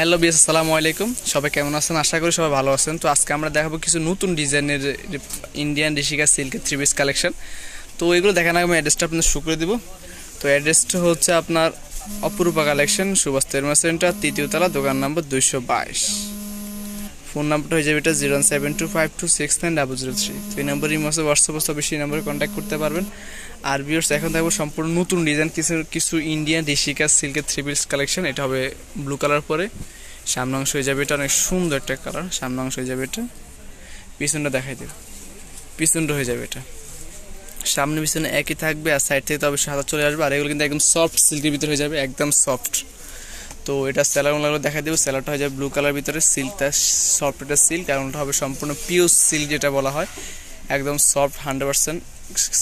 Hello BS আসসালামু আলাইকুম। সবাই কেমন আছেন? আশা করি সবাই ভালো আছেন। তো আজকে আমরা দেখাবো কিছু নতুন ডিজাইনের ইন্ডিয়ান ঋষিকা সিল্কের থ্রি পিস কালেকশন তো এগুলো আগে আমি অ্যাড্রেসটা আপনাদের শুরু করে দেবো। তো অ্যাড্রেসটা হচ্ছে আপনার অপরূপা কালেকশন সুভাষ তেরমা সেন্টার তৃতীয় তলা, দোকান নম্বর দুইশো বাইশ। ফোন নাম্বারটা হয়ে যাবে এটা zero seven two five two six nine double zero three. এই নম্বরে ইমোসে হোয়াটসঅ্যাপ সব সেই নম্বরে কন্ট্যাক্ট করতে পারবেন। আর বিয়ার্স এখন থাকব সম্পূর্ণ নতুন ডিজাইন কিছু কিছু ইন্ডিয়ান ঋষিকা সিল্কের থ্রি পিস কালেকশন এটা হবে ব্লু কালার পরে। সামনে অংশ হয়ে যাবে এটা, অনেক সুন্দর একটা কালার সামনে অংশ হয়ে যাবে এটা। পিছনটা দেখাই দেবে পিছনটা হয়ে যাবে এটা। সামনে পিছনে একই থাকবে, আর সাইড থেকে তো অবশ্যই হাতা চলে আসবে। আর এগুলো কিন্তু একদম সফট সিল্কের ভিতরে হয়ে যাবে, একদম সফট তো এটা স্যালারগুলো দেখা দেবো। স্যালারটা হয়ে যাবে ব্লু কালার ভিতরে সিল্কটা সফট এটা সিল্ক আর ওটা হবে সম্পূর্ণ পিওর সিল্ক যেটা বলা হয়। একদম সফট হান্ড্রেড পার্সেন্ট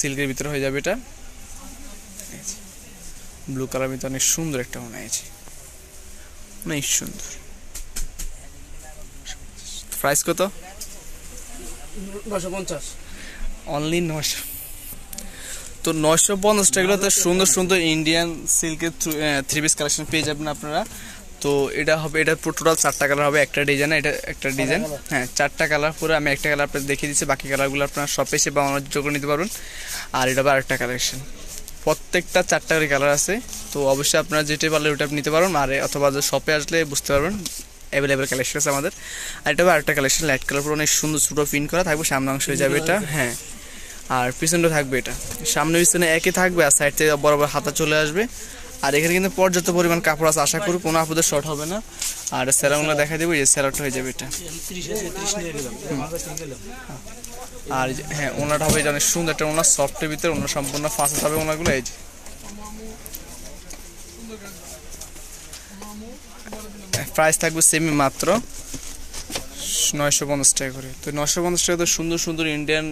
সিল্কের ভিতরে হয়ে যাবে এটা। ব্লু কালার ভিতরে অনেক সুন্দর একটা মনে হয়েছে অনেক সুন্দর। প্রাইস কত? নশো পঞ্চাশ। অনলি নশো তো নশো পঞ্চাশ টাকাগুলোতে সুন্দর সুন্দর ইন্ডিয়ান সিল্কের থ্রি পিস কালেকশন পেয়ে যাবেন আপনারা। তো এটা হবে এটা টোটাল চারটা কালার হবে একটা ডিজাইন এটা একটা ডিজাইন হ্যাঁ চারটা কালার পুরো আমি একটা কালার আপনাদের দেখিয়ে দিচ্ছি বাকি কালারগুলো আপনারা শপে এসে বা অন্য যোগ নিতে পারবেন। আর এটা আবার আরেকটা কালেকশন প্রত্যেকটা চারটা করে কালার আছে তো অবশ্যই আপনারা যেটা পারলে ওটা নিতে পারবেন আর অথবা শপে আসলে বুঝতে পারবেন অ্যাভেলেবেল কালেকশন আছে আমাদের। আর এটা আরেকটা কালেকশন লাইট কালার পুরো অনেক সুন্দর ছোটো প্রিন্ট করা থাকবে সামনে অংশ হয়ে যাবে এটা। হ্যাঁ। আর পিছনটা থাকবে এটা। সামনে পিছনে একই থাকবে আর সাইড থেকে বড় হাতা চলে আসবে। আর এখানে কিন্তু পর্যাপ্ত পরিমাণ কাপড় আছে, আশা করি কোনো আপুদের শর্ট হবে না। আর স্যালাগুলো দেখা দেবো, এই স্যালাডটা হয়ে যাবে এটা। আর হ্যাঁ ওনাটা হবে অনেক সুন্দর একটা ওনার সফটের ভিতরে, ওনার সম্পূর্ণ ফাঁসা হবে ওনাগুলো, এই যে। প্রাইস থাকবে সেমি মাত্র। নয়শো পঞ্চাশ টাকা করে। তো নয়শো পঞ্চাশ টাকা তো সুন্দর সুন্দর ইন্ডিয়ান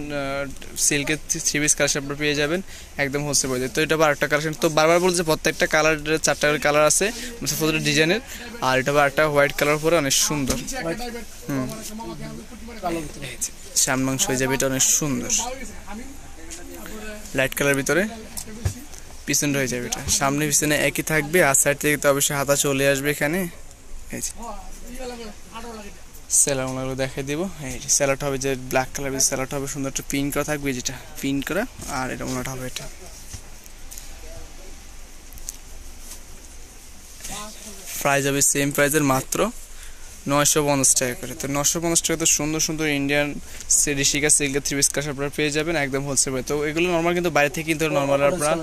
সিল্কের থ্রি পিস কালেকশন আপনারা পেয়ে যাবেন, একদম হোলসেল বাজার তো এটা আবার একটা কালেকশন তো বারবার বলছে, প্রত্যেকটা কালার চারটা করে কালার আছে প্রত্যেকটা ডিজাইনের আর এটা আবার একটা হোয়াইট কালার পরে অনেক সুন্দর। হুম। অংশ হয়ে যাবে, এটা অনেক সুন্দর। লাইট কালার ভিতরে পিছন হয়ে যাবে এটা। সামনে পিছনে একই থাকবে, আর সাইড থেকে তো অবশ্যই হাতা চলে আসবে এখানে। এই যে। স্যালাডগুলো দেখাই দিব। এই স্যালাড হবে যে ব্ল্যাক কালার স্যালাড হবে, সুন্দর একটা পিন করা থাকবে যেটা পিন করা, আর এটা ওনাটা হবে এটা। প্রাইস হবে সেম প্রাইসের মাত্র নয়শো পঞ্চাশ টাকা করে। তো নশো পঞ্চাশ টাকা তো সুন্দর সুন্দর ইন্ডিয়ান ঋষিকা সিল্কের থ্রি পিস কাশ আপনারা পেয়ে যাবেন একদম হোলসেল তো এগুলো নর্মাল কিন্তু বাইরে থেকে কিন্তু নর্মাল আপনারা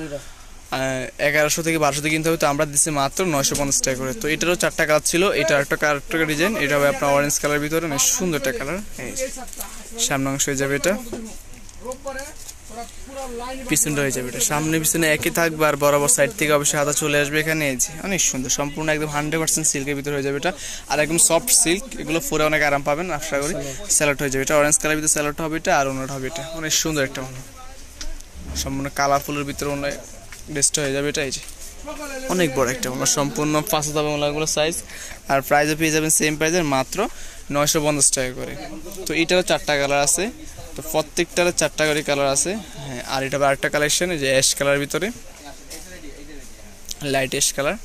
এগারোশো থেকে বারোশো থেকে কিনতে হবে, তো আমরা দিচ্ছি মাত্র নয়শো পঞ্চাশ টাকা করে। তো এটারও চারটা কালার ছিল, এটা একটা একটা ডিজাইন, এটা হবে আপনার অরেঞ্জ কালার ভিতরে অনেক সুন্দর একটা কালার। সামনে অংশ হয়ে যাবে এটা। পিছনটা হয়ে যাবে এটা। সামনে পিছনে একই থাকবে, আর বরাবর সাইড থেকে অবশ্যই হাতা চলে আসবে এখানে। এই যে, অনেক সুন্দর, সম্পূর্ণ একদম হান্ড্রেড পার্সেন্ট সিল্কের ভিতরে হয়ে যাবে এটা। আর একদম সফট সিল্ক এগুলো পরে অনেক আরাম পাবেন, আশা করি। স্যালাড হয়ে যাবে এটা। অরেঞ্জ কালার ভিতরে স্যালাড হবে এটা, আর ওনার হবে এটা। অনেক সুন্দর একটা সম্পূর্ণ কালারফুলের ভিতরে অনেক ড্রেসটা হয়ে যাবে এটা এই যে। অনেক বড় একটা ওনার সম্পূর্ণ পাঁচ হাজার ওনাগুলো সাইজ আর প্রাইসে পেয়ে যাবেন সেম প্রাইজের মাত্র নয়শো পঞ্চাশ টাকা করে। তো এটারও চারটা কালার আছে। তো প্রত্যেকটার চারটা করে কালার আছে। হ্যাঁ আর এটা আরেকটা কালেকশন যে অ্যাশ কালার ভিতরে। লাইট অ্যাশ কালার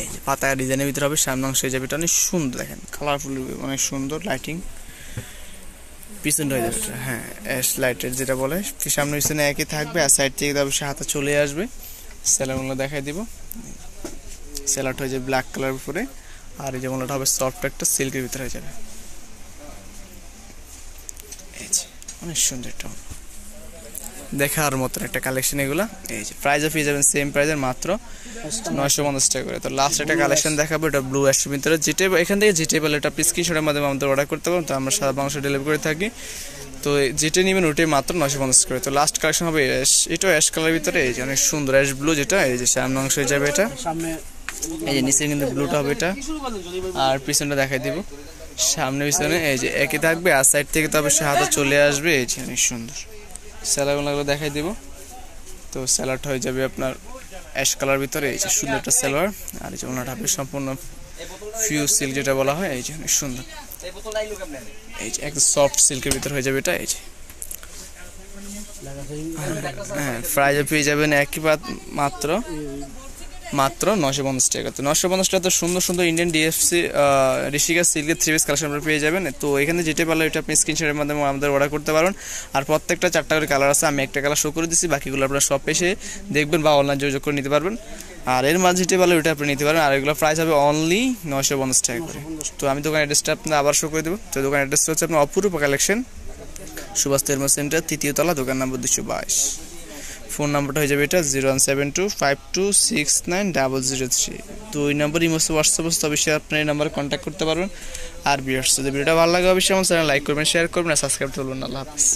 এই যে পাতা ডিজাইনের ভিতরে হবে, সামনে অংশ হয়ে যাবে। এটা অনেক সুন্দর দেখেন কালারফুল অনেক সুন্দর লাইটিং পিছন হয়ে যাবে হ্যাঁ অ্যাশ লাইটের যেটা বলে সামনে পিছনে একই থাকবে আর সাইড থেকে তবে সে হাতে চলে আসবে। স্যালারগুলো দেখাই দিব। স্যালাড হয়ে যাবে ব্ল্যাক কালার উপরে। আর এই যেমন হবে সফট একটা সিল্কের ভিতরে হয়ে যাবে। যে, অনেক সুন্দর একটা দেখার মতন একটা কালেকশন এগুলা। এই যে প্রাইসও পেয়ে যাবেন সেম প্রাইসের মাত্র নয়শো পঞ্চাশ টাকা করে। তো লাস্ট একটা কালেকশন দেখাবো এটা ব্লু অ্যাশের ভিতরে। যেটা এখান থেকে যেটা বলে এটা স্ক্রিনশটের মাধ্যমে আমাদের অর্ডার করতে পারেন তো আমরা সারা বাংলাদেশে ডেলিভারি করে থাকি। তো যেটা নেবেন ওটাই মাত্র নয়শো পঞ্চাশ করে। তো লাস্ট কালেকশন হবে অ্যাশ এটাও অ্যাশ কালারের ভিতরে। এই যে অনেক সুন্দর অ্যাশ ব্লু যেটা এই যে সামনে অংশ হয়ে যাবে এটা। এই যে নিচে কিন্তু ব্লুটা হবে এটা। আর পিছনটা দেখাই দিব। সামনে পিছনে এই যে একই থাকবে আর সাইড থেকে তো অবশ্যই হাতে চলে আসবে। এই যে অনেক সুন্দর। স্যালাডগুলো দেখাই দিব। তো স্যালাডটা হয়ে যাবে আপনার অ্যাশ কালার ভিতরে, এই যে সুন্দর একটা স্যালোয়ার আর এই যে ওনাটা হবে সম্পূর্ণ ফিউ সিল্ক যেটা বলা হয়, এই যে অনেক সুন্দর। এই যে একদম সফট সিল্কের ভিতর হয়ে যাবে এটা, এই যে। হ্যাঁ ফ্রাইজে পেয়ে যাবেন একই মাত্র। মাত্র নশো পঞ্চাশ টাকা। তো নশো পঞ্চাশ টাকা তো সুন্দর সুন্দর ইন্ডিয়ান ডিএফসি ঋষিকা সিল্কের থ্রি পিস কালেকশন পেয়ে যাবেন। তো এখানে যেটা পারলে এটা আপনি স্ক্রিনশটের মাধ্যমে আমাদের অর্ডার করতে পারেন। আর প্রত্যেকটা চারটা করে কালার আছে, আমি একটা কালার শো করে দিচ্ছি বাকিগুলো আপনারা সব এসে দেখবেন বা অনলাইন যোগাযোগ করে নিতে পারবেন। আর এর মাঝে যেটা পারলে ওইটা আপনি নিতে পারেন, আর এগুলো প্রাইস হবে অনলি নশো পঞ্চাশ টাকা করে। তো আমি দোকান অ্যাড্রেসটা আপনার আবার শো করে দেবো। তো দোকান অ্যাড্রেসটা হচ্ছে আপনার অপূর্ব কালেকশন সুভাষ তেরমা সেন্টার তৃতীয় তলা, দোকান নম্বর দুশো বাইশ। ফোন নাম্বারটা হয়ে যাবে এটা zero one seven two five two six nine double zero three. তো ওই নাম্বার ইমোসে হোয়াটসঅ্যাপ আছে অবশ্যই আপনি এই নাম্বারে কন্ট্যাক্ট করতে পারবেন। আর বিয়ার্স যদি ভিডিওটা ভালো লাগে, অবশ্যই আমার চ্যানেল লাইক করবেন শেয়ার করবেন, আর সাবস্ক্রাইব করবেন আল্লাহ হাফিজ।